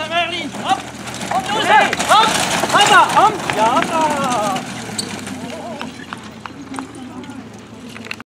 à Merlin. Hop